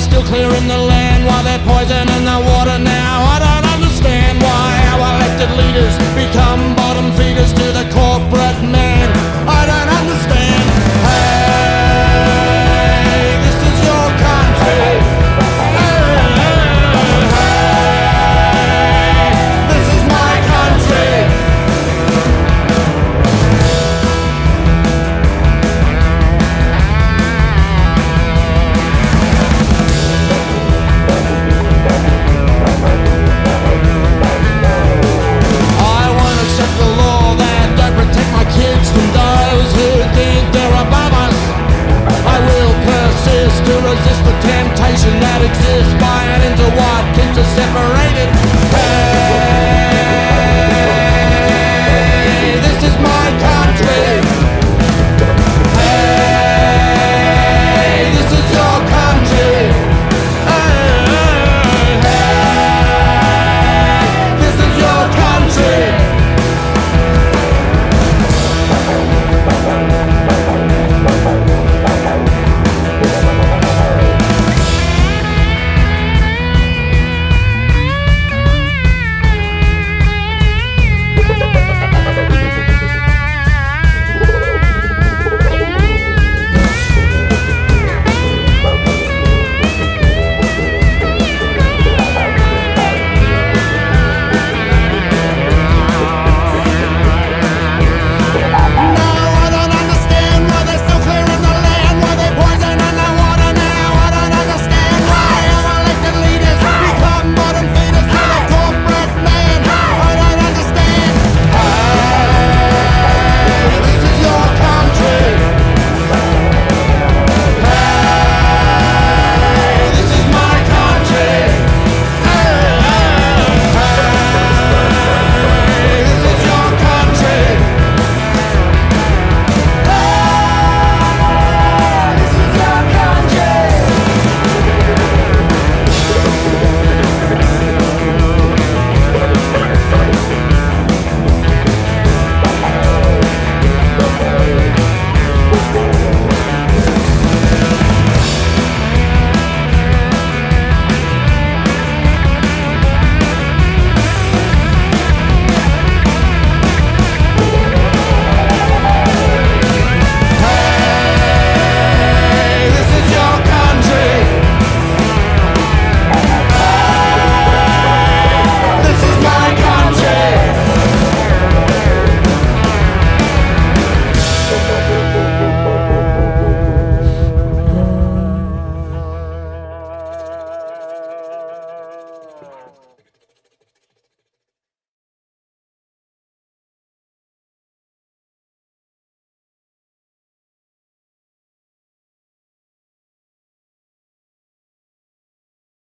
still clearing the land while they're poisoning the water now. exist